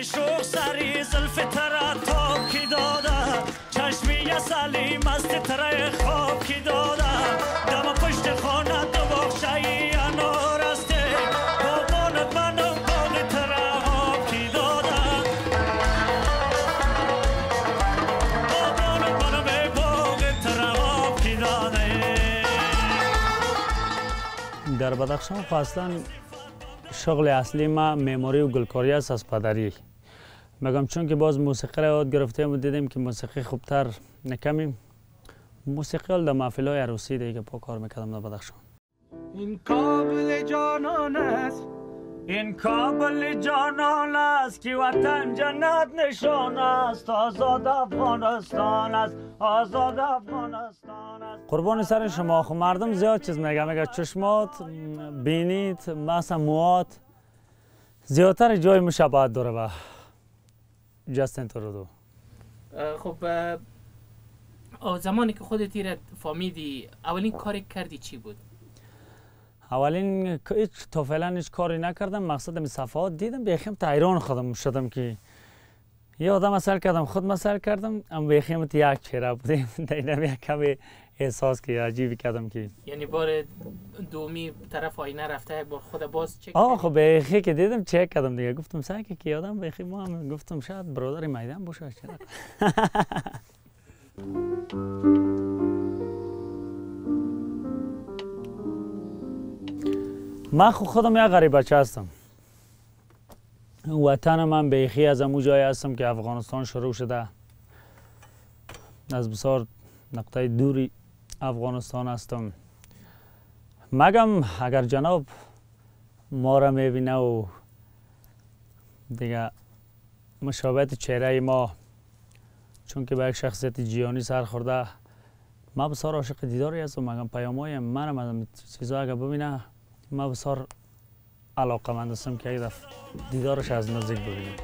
ای شوخ سری زلف ترا توب کی داده؟ چشمی سالی مست ترا خواب کی داده؟ دم پشت خانه تو بخشایی انار استه بابان منو باغ ترا آب کی داده؟ بابان منو به باغ ترا آب کی داده؟ در بدخشان خو اصلا شغل اصلی ما معماری و گلکاری است از پدری. مگم چون که باز موسیقی را یاد گرفتیم و دیدیم که موسیقی خوبتر نکمیم موسیقی در محفل های عروسی دیگه پا کار می‌کردم در بدخشان. این کابل جانان است این کابل جانان است که وطن جنت نشان است. آزاد افغانستان است آزاد افغانستان است. قربان سر شما خو مردم زیاد چیز میگه میگه چشمات بینید مثلا موات زیادتر جای مشابهت داره با جاستین ترودو خب زمانی که خودت را فهمیدی اولین کاری کردی چی بود؟ اولین هیچ تا فعلا هیچ کاری نکردم. مقصد می صفحات دیدم. بیخیم حیران خودم شدم که یه آدم اصل کردم خود مسئل کردم اما بیخیم یک چهره بودیم. دیدم یک کمی احساس که عجیبی کردم که یعنی بار دومی طرف آینه رفته یک بار خود باز چک آه؟ خب بیخی که دیدم چک کردم دیگه. گفتم سعی که که آدم بیخی ما هم گفتم شاید برادر میدان باشه. چرا من خود خودم یک غریب بچه هستم. وطن من بیخی از امو جایی هستم که افغانستان شروع شده. از بسیار نقطه دوری افغانستان هستم. مگم اگر جناب ما را می‌بینه و دیگه مشابهت چهره ما چون که به یک شخصیت جیانی سر خورده ما بسیار عاشق دیداری هستم. مگم پیامای منم از این چیزا اگر ببینه ما بسیار علاقه هستم که یک دیدارش از نزدیک ببینم.